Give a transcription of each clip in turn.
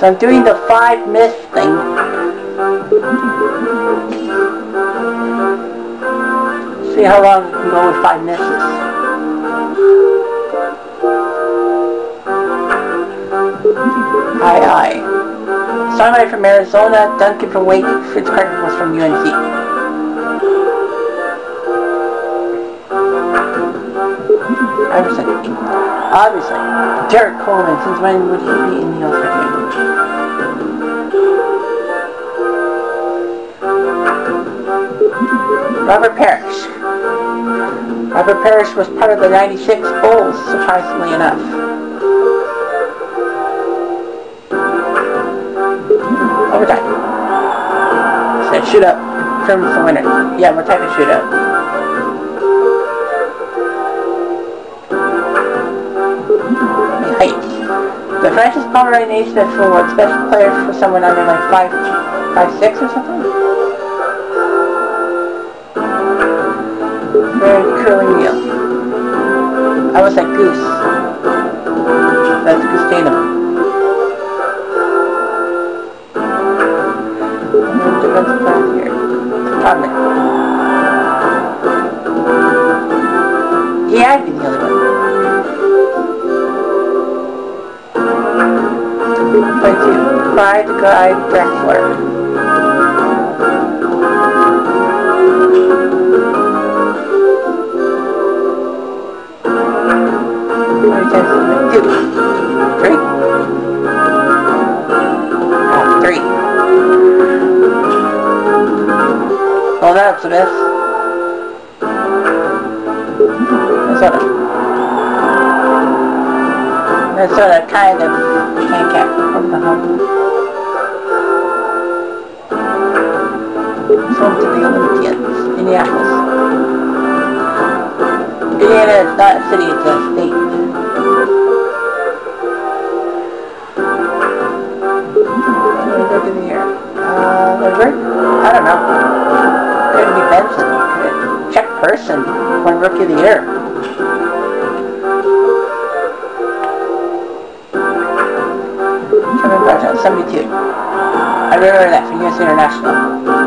So I'm doing the five miss thing. See how long I can go with five misses. Aye, aye. Songwriter from Arizona, Duncan from Wake, Fritz was from UNC. Iverson. Obviously. Derrick Coleman, since when would he be in the All-Star game? Robert Parish. Robert Parish was part of the 96 Bulls, surprisingly enough. Overtime. Said shoot up. Determines the winner. Yeah, type of shoot up? The Frances Pomeroy Naismith is for what special players for someone under like five, five six or something. Very curly wheel. I was like Goose. That's Gustainum. Two. Clyde Guy Drexler. Two. Three. Oh, three. Oh, that's a miss. Minnesota. Minnesota kind of can't get from the home. Minneapolis. Indiana is not a city, it's a state. What do we do here? Uh? I don't know. Could be Benson. Could check person. One rookie of the year. Kevin Barton, 72. I remember that from US International.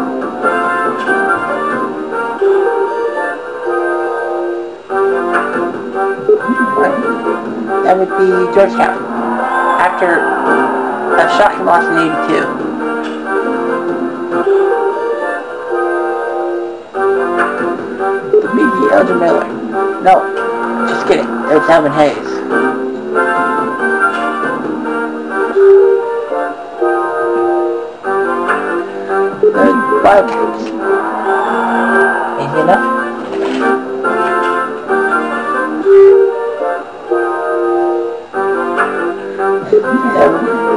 That would be Georgetown. After a shocking loss in 82. The BG Elgin Miller. No, just kidding. It was Elvin Hayes. The Wildcats.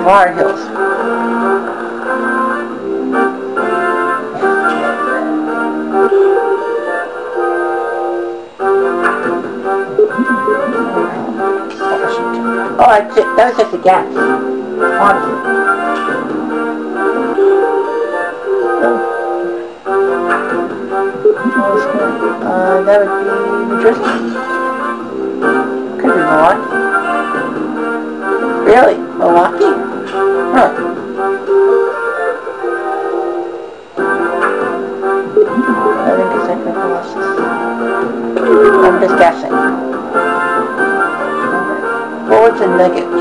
The Hills. Oh, I ju- that was just a guess. Honestly. Uh, that would be New. Could be Milwaukee. Really? Milwaukee? I think it's like Colossus. I'm just guessing. Bullets and nuggets.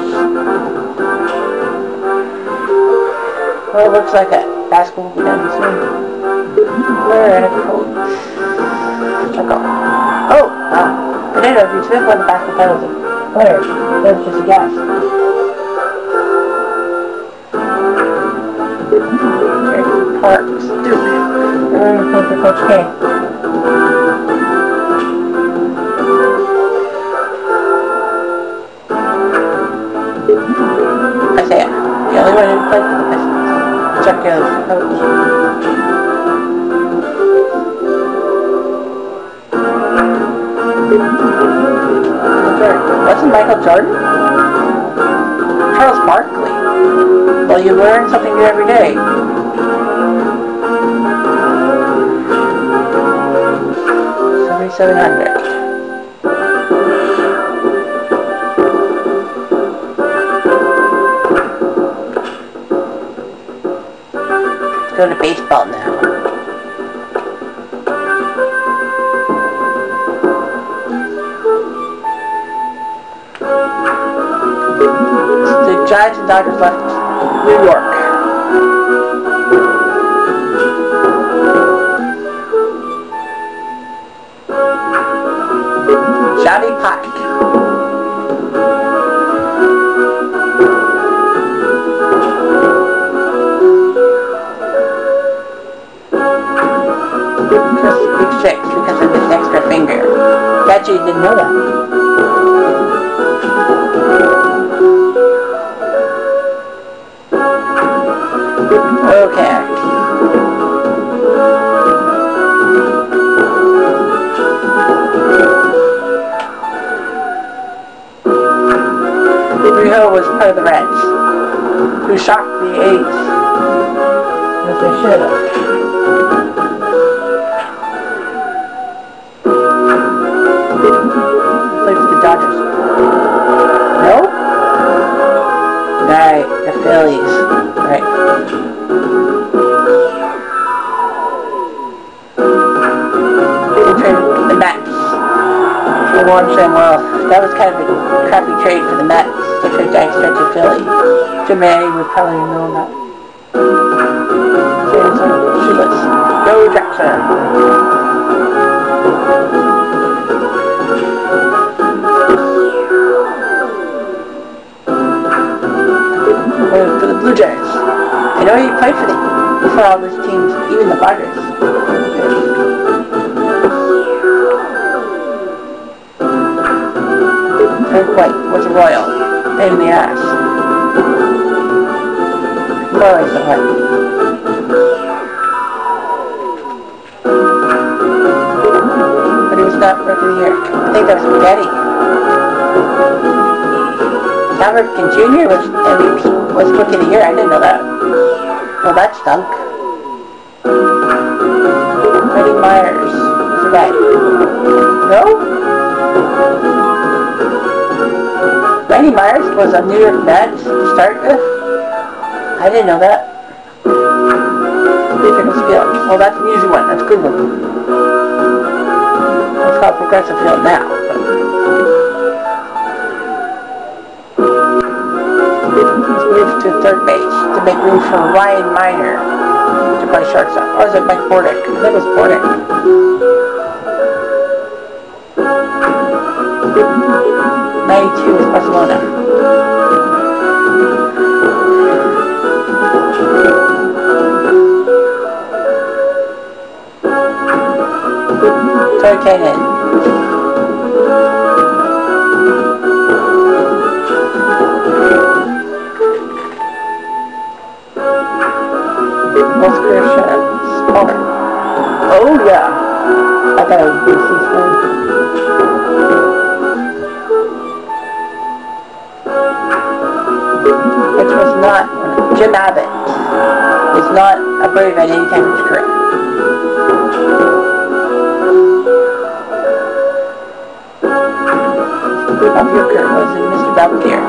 Well, it looks like a basketball will be done soon. Player and a coach. Check out. Oh, wow. Potato, if you won the basketball player, that was just a guess. Jordan. Wasn't Michael Jordan? Charles Barkley. Well, you learn something new every day. 700. Let's go to baseball now. The Giants and Dodgers left New York. You didn't know that. The Mets for Warren Samuel. That was kind of a crappy trade for the Mets to trade Dexter to Philly. Jim Manning would probably know that. James Shoeless. Joe Jackson. For the Blue Jays. I know he played for the for all these teams, even the Padres. Frank White was a royal. Pain in the ass. Clearly so White. But he was not rookie of the year. I think that was Getty. Cal Jr. was MVP, was rookie of the year. I didn't know that. Well, that stunk. Freddie Myers was a. No? Randy Myers was a New York Mets to start with? I didn't know that. Different field. Well, that's an easy one. That's a good one. It's called Progressive Field now. Moved to third base to make room for Ryan Minor to play shortstop. Or is it Mike Bordick? I think it was Bordick. 92 is Barcelona. Troy which was not Jim Abbott was not a Brave at any time in his career. Bob was in Mr. Belvedere.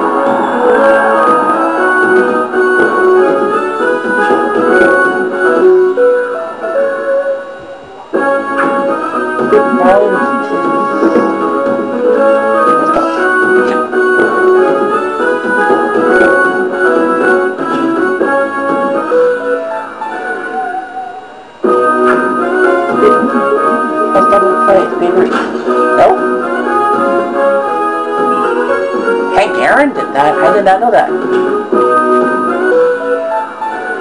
Did not know that.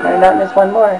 I did not miss one more.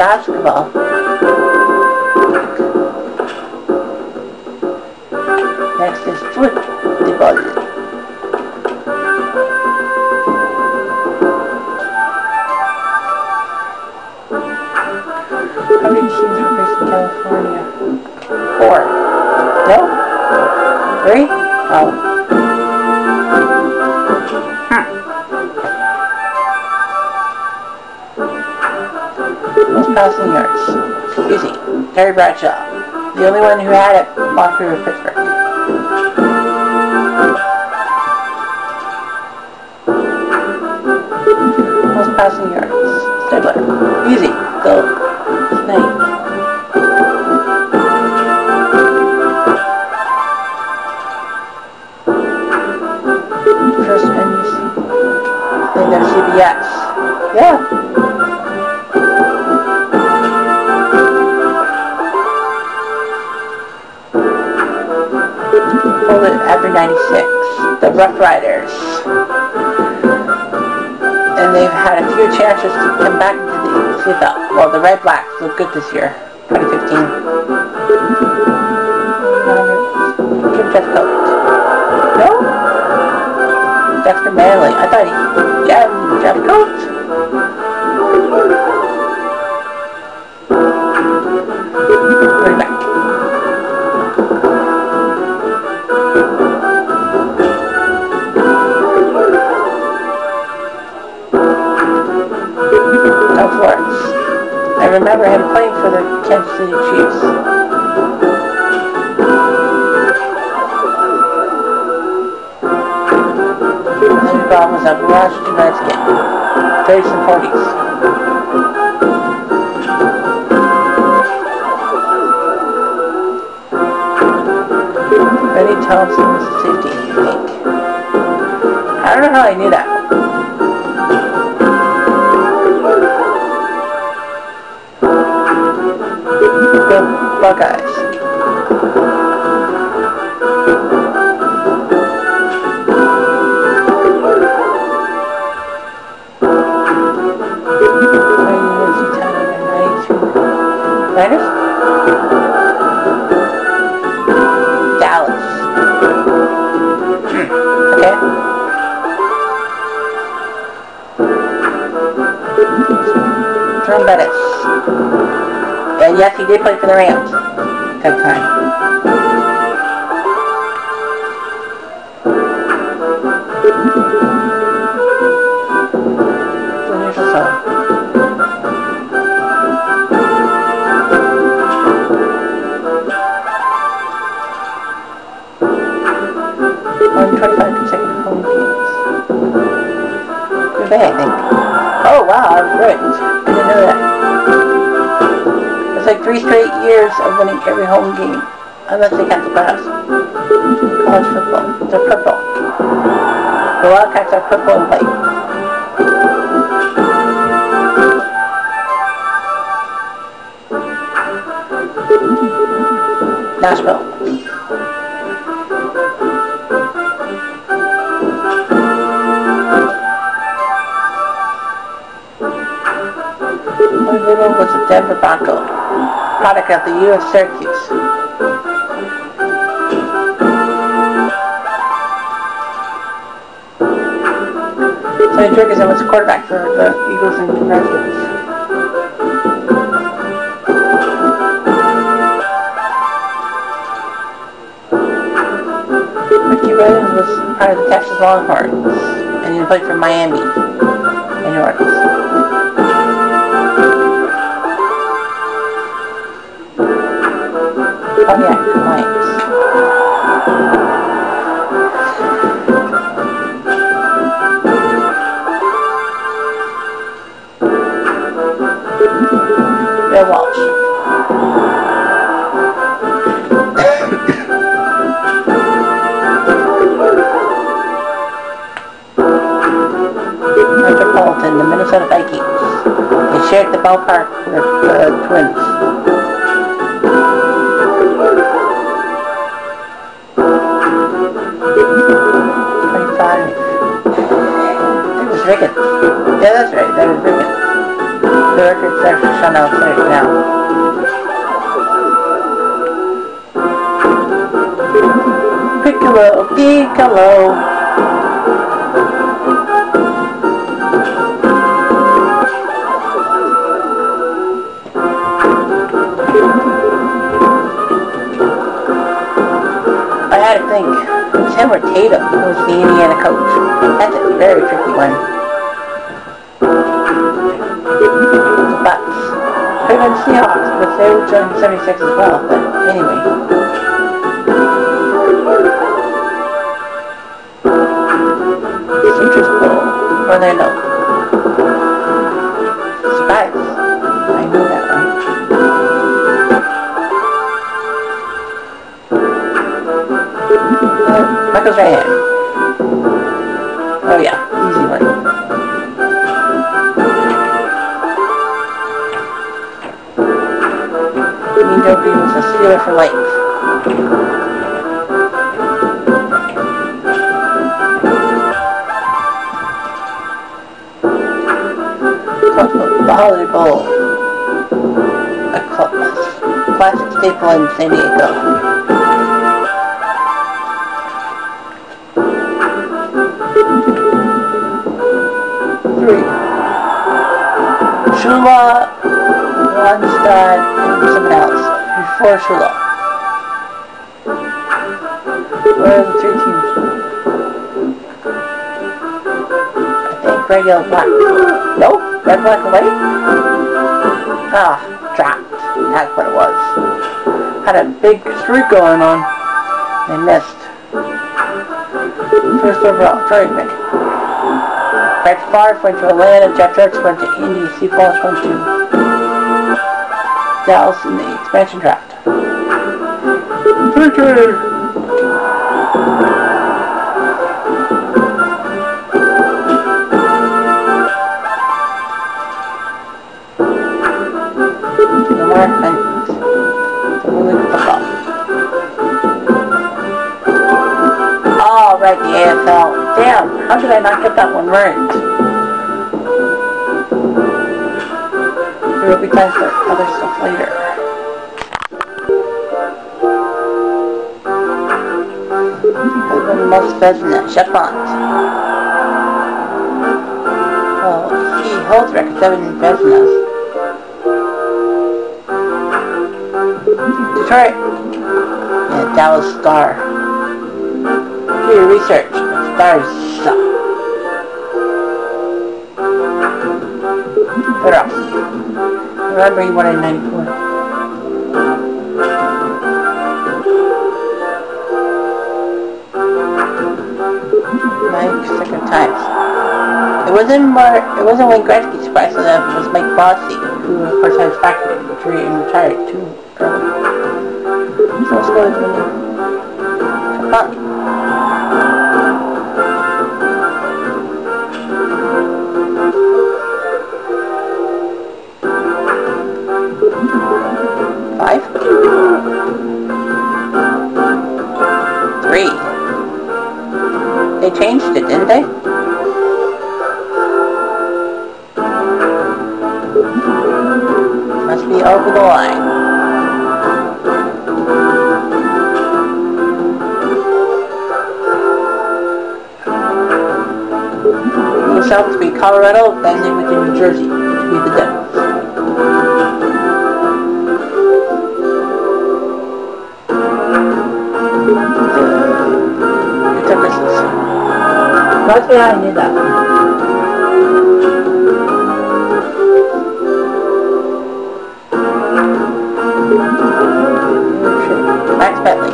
Basketball. Bradshaw. The only one who had it walked through Pittsburgh. Look good this year. 2015. Give Jeff Coates. No? Dexter Manley. I thought he... Yeah, Jeff Coates. Washington Redskin, 30s and 40s. Benny Thompson was a safety, I think. I don't know how I knew that. Buckeyes. Yes, he did play for the Rams. That every home game, unless they count the playoffs. College football, they're purple. The Wildcats are purple and white. Nashville. My was a Denver Bronco product of the U of Syracuse. Sonny Jurgensen was quarterback for the Eagles and Redskins. Ricky Williams was part of the Texas Longhorns, and he played for Miami and New Orleans. Cardiac complaints. Bill Walsh. Metropolitan, the Minnesota Vikings. They shared the ballpark with the Twins. I had to think. Him or Tatum was the Indiana coach. That's a very tricky one. But could have been Seahawks, but they join 76 as well. But anyway. Orlando. Three. Shula, Lundstad, and someone else. Before Shula. What are the three teams? I think red, yellow, black. No? Red, black, and white? Ah, dropped. That's what it was. Had a big streak going on. They missed. First overall, Troy pick. Favre went to Atlanta, Jeff Drakes went to Indy, Walsh went to Dallas in the expansion draft. Victory! No more offenses. So we'll look at football. Oh, the AFL. Damn, how did I not get that one right? Will be time for other stuff later. Besnet. Chef Bond. Well, he holds record 7 in Besnet. Detroit. Yeah, Dallas Star. Do your research. Stars suck. Put it off. Remember you wanted 94. Mike second times. It wasn't Mar it wasn't Wayne Gretzky surprised to them, it was Mike Bossy, who course had his factory injury and retired too early. So let's go the changed it, didn't they? Must be over the line. Yourself to be Colorado, then they went to New Jersey to be the Devils. Luckily I knew that. Max Bentley.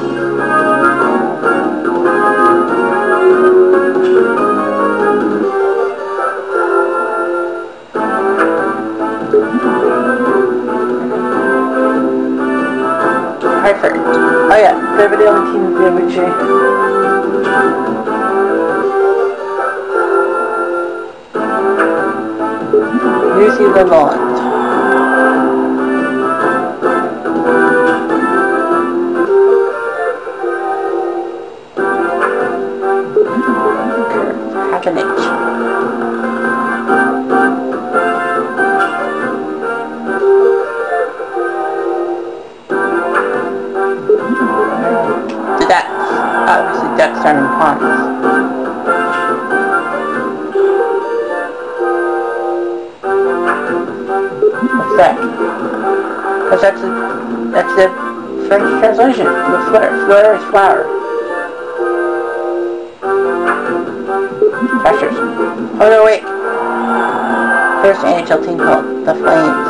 Hartford. Oh yeah, they're the only team in Richie. New Zealand Because that's the, that's the French translation. The flare. Flare is flower. Pressures. Oh no, wait. First NHL team called the Flames.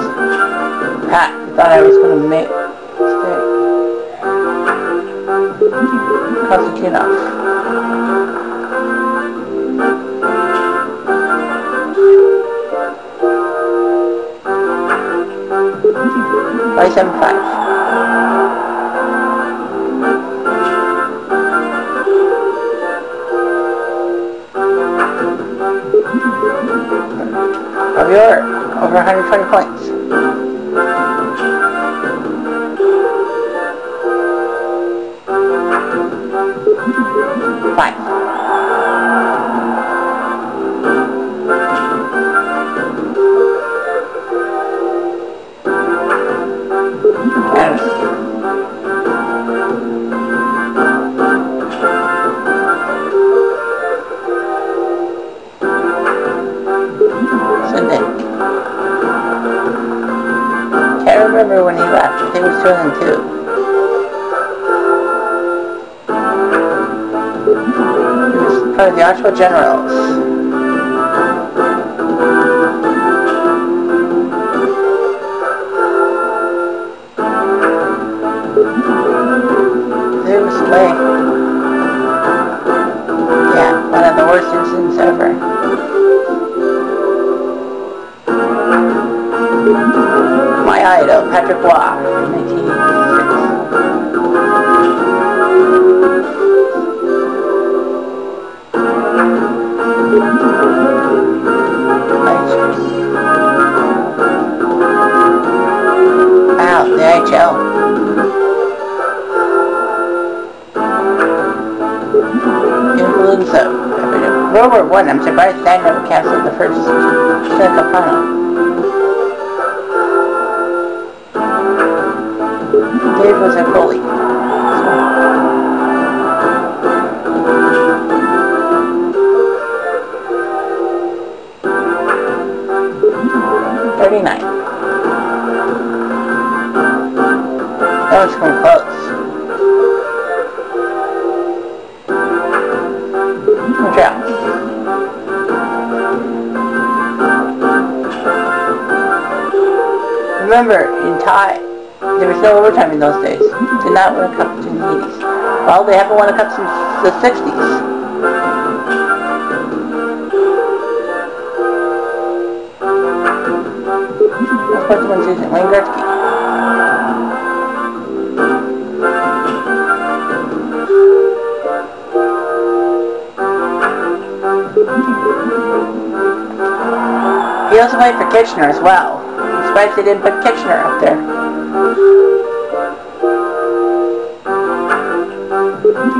I thought I was gonna make Cause mistake. Konstantinov. Five seven five. Of your over 120 points. Left. I think it was 2002. He was part of the Oshawa Generals. Watch out. Remember, in Thai, there was no overtime in those days. Did not win a cup in the 80s. Well, they haven't won a cup since the 60s. Of course, the one season, Wayne Gretzky. He also played for Kitchener as well. I'm surprised they didn't put Kitchener up there.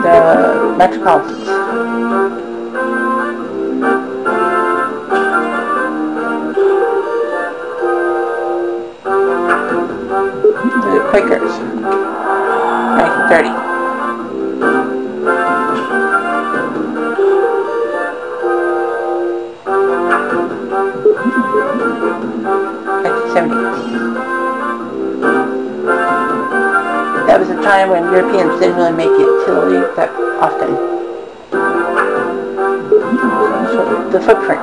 The Metropolitans. The Quakers. 1930. Time when Europeans didn't really make it to league that often. So the footprint.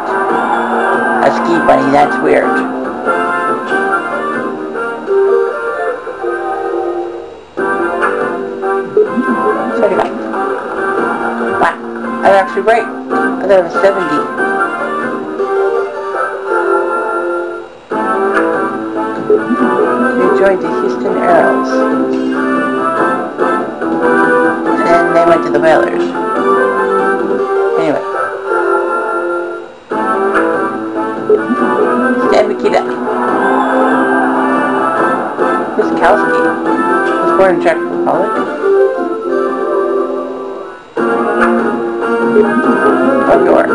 A ski bunny, that's weird. Thirty-five. Wow, I'm actually right. I thought it was seventy. They joined the Houston Aeros. The Whalers. Anyway. Stan Mikita. Wiskowski was born in Czech Republic. Of York.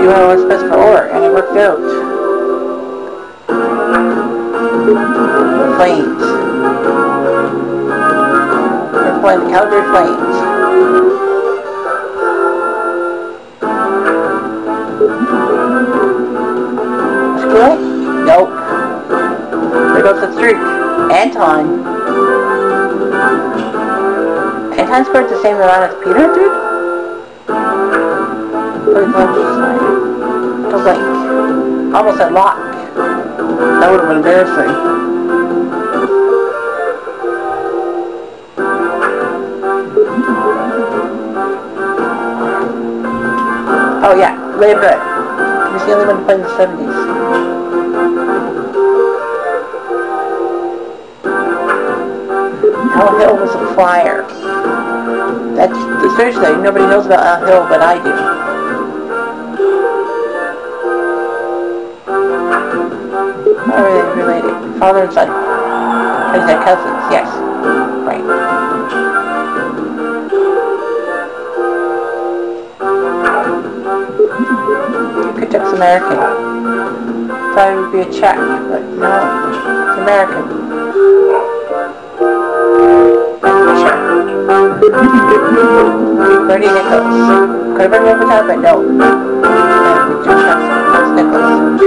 You know what's best for ore, and it worked out. Planes. The Calgary Flames. Scored? Nope. There goes the streak. Anton. Anton scored the same amount as Peter did? Pretty much. To blink. Almost a lock. That would have been embarrassing. Oh yeah, Ray Bird. He was the only one to play in the 70s. Al Hill was a flyer. That's seriously, nobody knows about Al Hill, but I do. How are they related? Father and son. Are they cousins? Yes. American. Thought it would be a Czech, but no, it's American. Sure. Bernie Nicholls. Could have been over time, but no. Yeah, we just have Nicholls.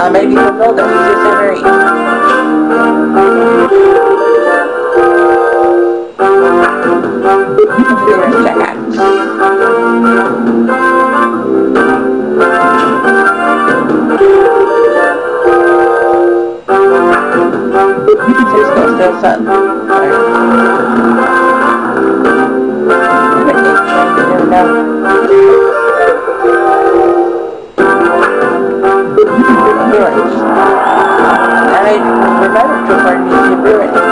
Uh, maybe you'll know that he's just a very Cisco still son. I remember to find Museum Brewing.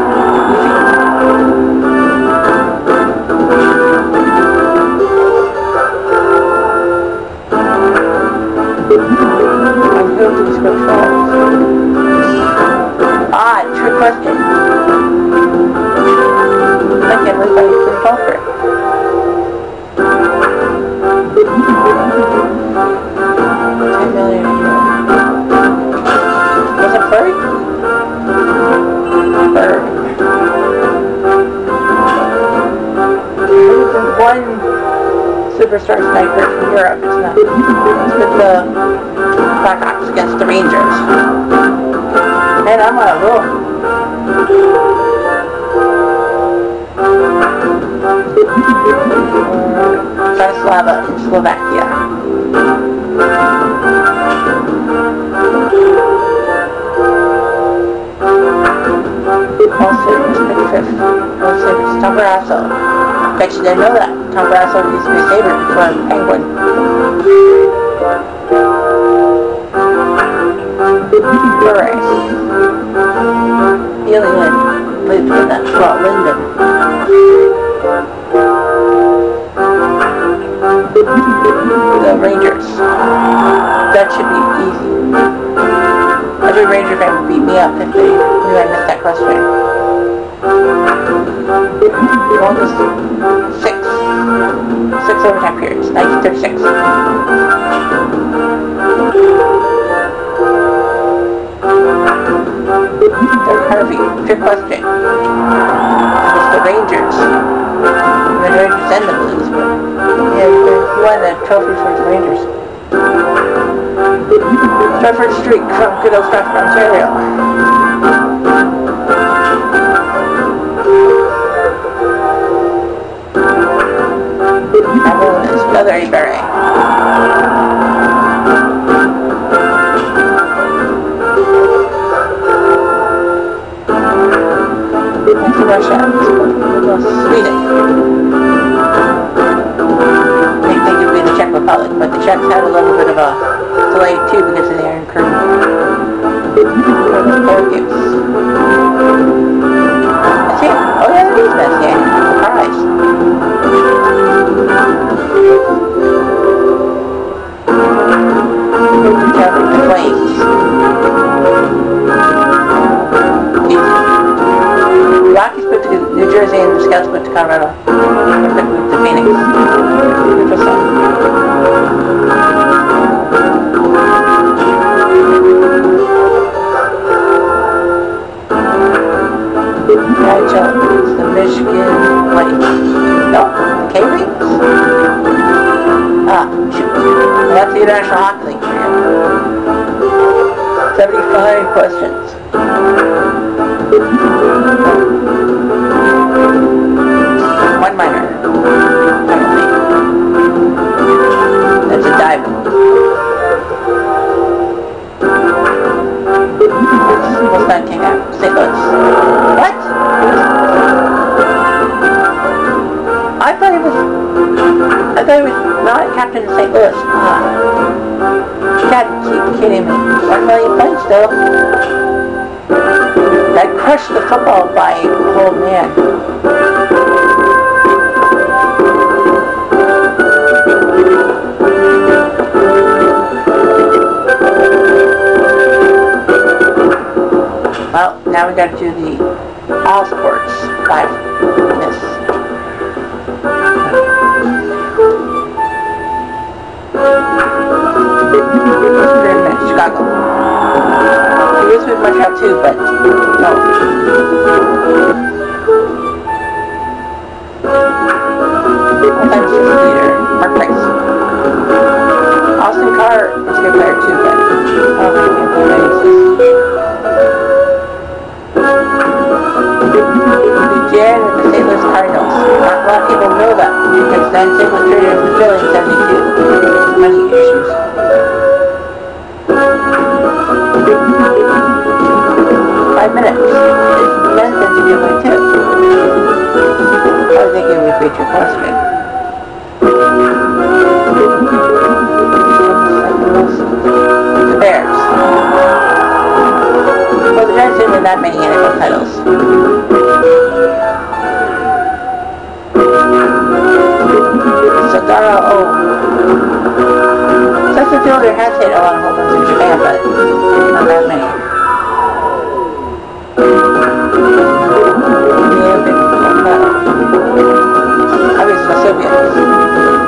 question. Couldn't fall for it. Ten million. Was it furry? Bird. There's one superstar sniper from Europe. It's not. It's with the Blackhawks against the Rangers. And I'm on a roll. Bratislava Slovakia. Also. Fifth. Also, Barrasso. Bet you didn't know that. Tom Barrasso used to be saber penguin. Hooray. Feeling it lived with that well, window. The Rangers. That should be easy. Every Ranger fan would beat me up if they knew I missed that question. Longest six. Six overtime periods. 1936. Doug Harvey. Good question. It was the Rangers. The Rangers and the Blues, but yeah, they won a trophy for the Rangers. Stratford Streak from good old Stratford, Ontario. Everyone is not captain of St. Louis. Ah. You gotta keep kidding me. One million points though. That crushed the football by a whole man. Well, now we gotta do the all sports Chicago. He was with too, but no. Sometimes. Austin Carr a good player too, but the St. Louis Cardinals. Not a lot of people know that because then St. Louis traded in 72. Money issues. Five minutes. It's less than to give my tip. I was thinking we feature question. The Bears. Well, the Giants didn't win that many NFL titles. Sadara O. Oh. Justin Fielder has hit a lot of home runs in Japan, but not that many. Obviously the Soviets.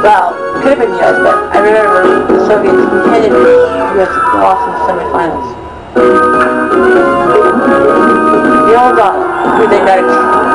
Well, could have been US, but I remember the Soviets headed the US lost in the semifinals. Neil O'Donnell, uh, who they got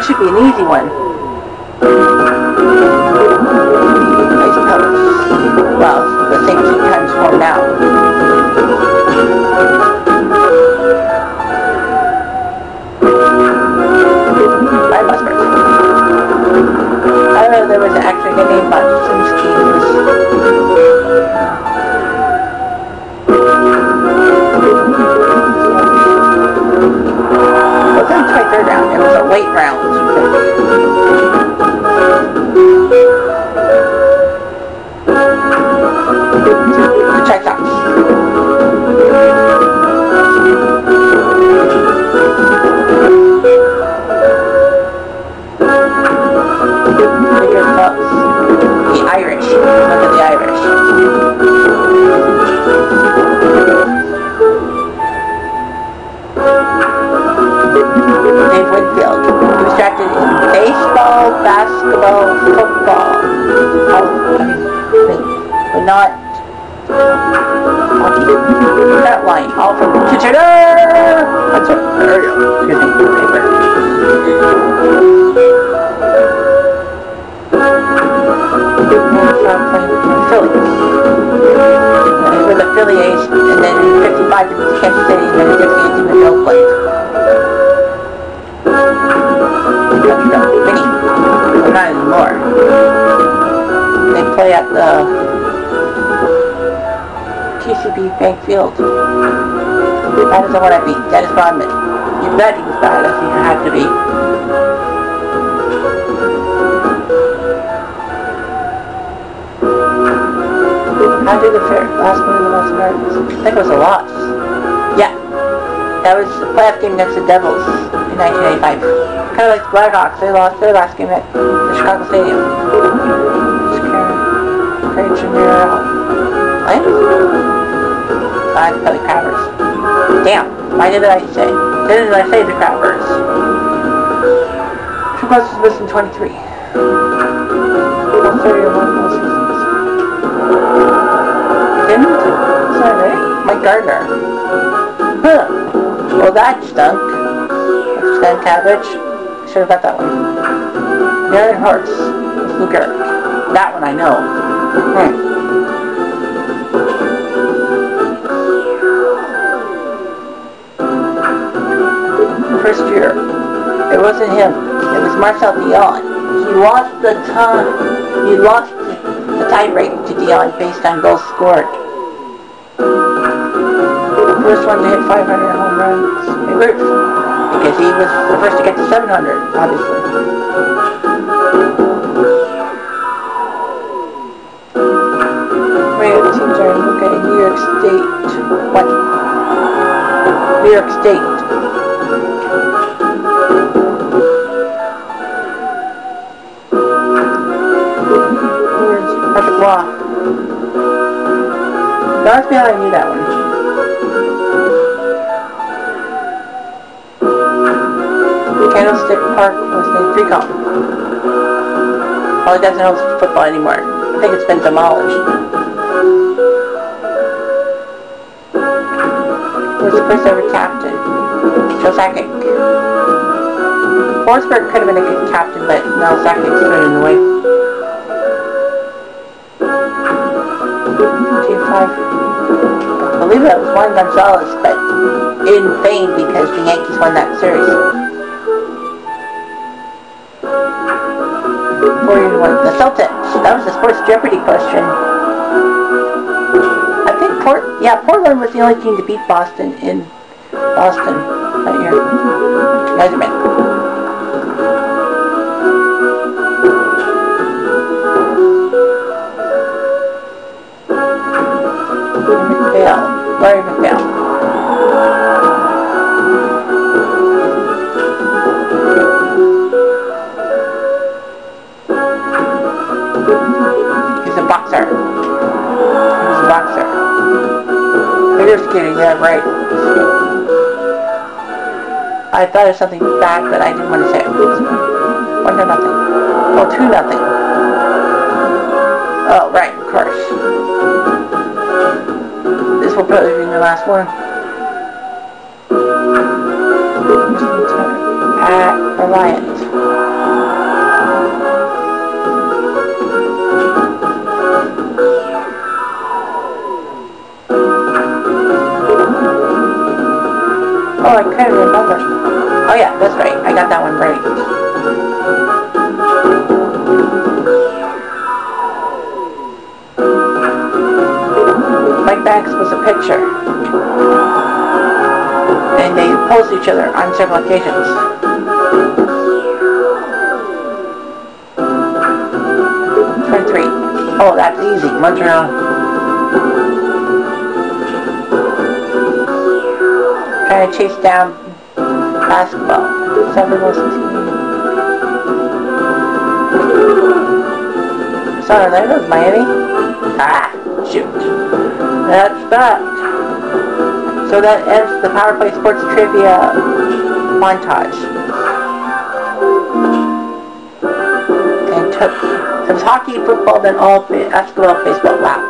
That should be an easy one. Football. Oh, I mean, but not. That line, all from Kitchener! That's what, there we go. Excuse me, for Philly. And then in 55 in Kansas City, and then in 58 in the Bill played. That's the Vinny. Not anymore. They play at the TCF Bank Field. That is the one I beat. Dennis Rodman. You bet he was bad as he had to be. How did the fair last one in the West Americans? I think it was a loss. Yeah. That was the playoff game against the Devils 1985. Kind of like the Blackhawks. They lost their last game at the Chicago Stadium. Craig? Uh, it's probably Crabbers. Damn. Why did I say? Why Didn't I say the Crabbers? Two was missing 23. Well, 31 more seasons. Didn't? Right? Mike Gardner. Huh. Well, that stunk. Cabbage. Should have got that one. Darren Horse. Luke Eric. That one I know. Hmm. First year. It wasn't him. It was Marcel Dionne. He lost the time. He lost the tiebreak to Dionne based on goals scored. First one to hit 500 home runs. Because he was the first to get to 700, obviously. Wait, the teams are okay. New York State. What? New York State. That's behind I knew that one. Candlestick Park was named 3Com. Well, it doesn't host football anymore. I think it's been demolished. Who was the first ever captain? Joe Sakic. Forsberg could have been a good captain, but no, Sakic stood in the way. Team 5. I believe that was Juan Gonzalez, but in vain because the Yankees won that series. Years one. The Celtics. That was the Sports Jeopardy question. I think Port. Yeah, Portland was the only team to beat Boston in Boston that year. Measurement. McPhail. Figure skating, yeah, right. I thought of something bad, but I didn't want to say. One to nothing. Oh, two nothing. Oh, right, of course. This will probably be the last one. At Reliant. Oh, I couldn't remember. Oh yeah, that's right. I got that one right. Mike Banks was a picture. And they posed each other on several occasions. Oh, that's easy. Montreal. Trying to chase down basketball. Was. Sorry, there goes Miami. Ah, shoot. That's that. So that ends the Power Play Sports Trivia montage. So it's hockey, football, then all ba- basketball, baseball. Wow.